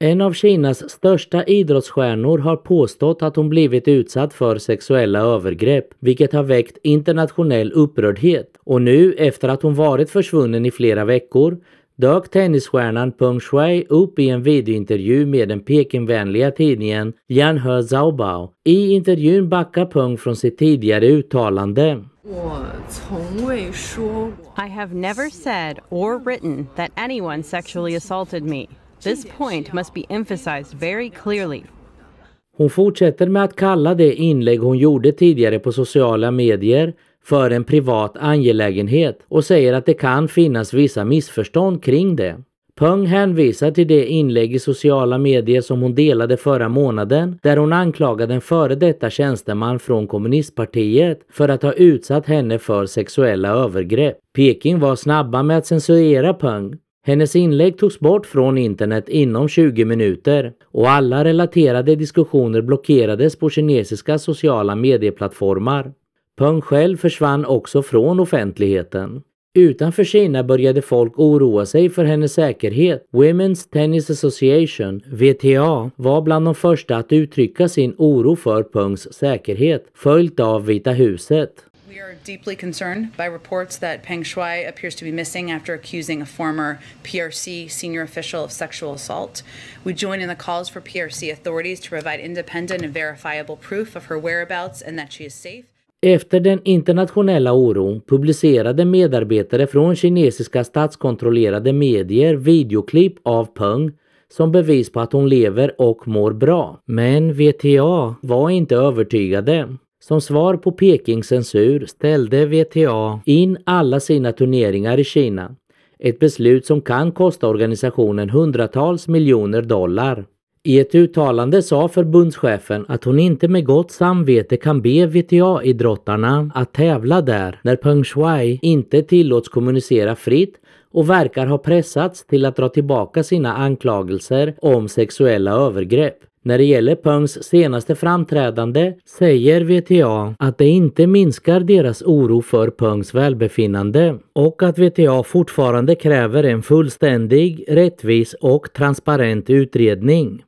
En av Kinas största idrottsstjärnor har påstått att hon blivit utsatt för sexuella övergrepp, vilket har väckt internationell upprördhet. Och nu, efter att hon varit försvunnen i flera veckor, dök tennisstjärnan Peng Shuai upp i en videointervju med den Pekingvänliga tidningen Yanhe Zaobao. I intervjun backar Peng från sitt tidigare uttalande. I have never said or written that anyone sexually assaulted me. This point must be emphasized very clearly. Hon fortsätter med att kalla det inlägg hon gjorde tidigare på sociala medier för en privat angelägenhet och säger att det kan finnas vissa missförstånd kring det. Peng hänvisar till det inlägg i sociala medier som hon delade förra månaden där hon anklagade en före detta tjänsteman från kommunistpartiet för att ha utsatt henne för sexuella övergrepp. Peking var snabba med att censurera Peng. Hennes inlägg togs bort från internet inom 20 minuter och alla relaterade diskussioner blockerades på kinesiska sociala medieplattformar. Peng själv försvann också från offentligheten. Utanför Kina började folk oroa sig för hennes säkerhet. Women's Tennis Association, WTA, var bland de första att uttrycka sin oro för Pengs säkerhet, följt av Vita huset. We are deeply concerned by reports that Peng Shuai appears to be missing after accusing a former PRC senior official of sexual assault. We join in the calls for PRC authorities to provide independent and verifiable proof of her whereabouts and that she is safe. Efter den internationella oron publicerade medarbetare från kinesiska statskontrollerade medier videoklipp av Peng som bevis på att hon lever och mår bra. Men VTA var inte övertygade. Som svar på Pekings censur ställde VTA in alla sina turneringar i Kina. Ett beslut som kan kosta organisationen hundratals miljoner dollar. I ett uttalande sa förbundschefen att hon inte med gott samvete kan be VTA-idrottarna att tävla där när Peng Shuai inte tillåts kommunicera fritt och verkar ha pressats till att dra tillbaka sina anklagelser om sexuella övergrepp. När det gäller Pöngs senaste framträdande säger VTA att det inte minskar deras oro för Pöngs välbefinnande och att VTA fortfarande kräver en fullständig, rättvis och transparent utredning.